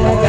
Oh,